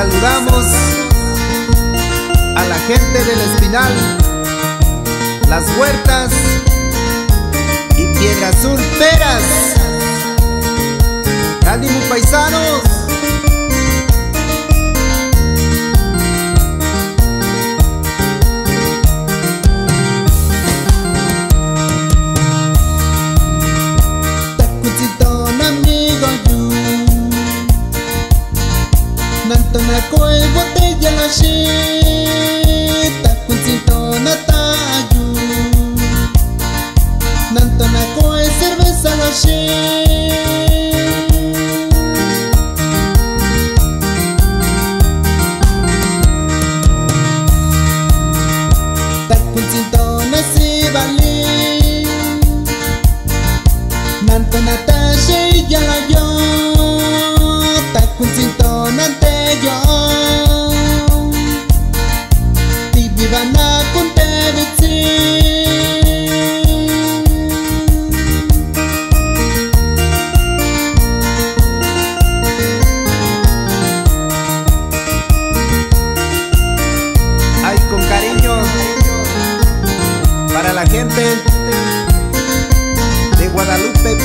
saludamos a la gente del Espinal, las huertas y Piedra Azul Peras. Koe botella Ay, con cariño para la gente de Guadalupe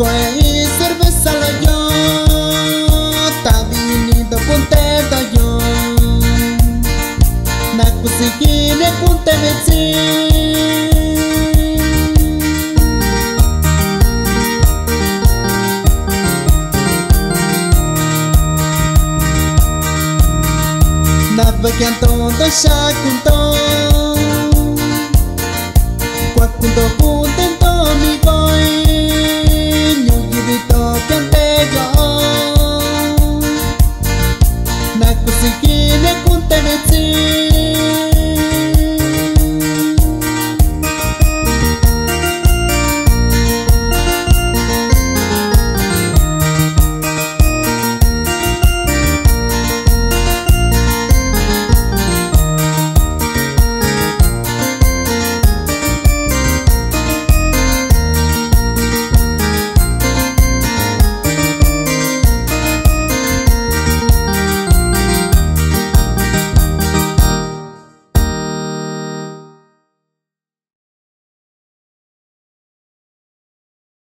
Coeli cerveza la yo Tabinito punte da yo Na kusigine punte vecino Navegando da chacundão Quacundão Să fie de cu tănății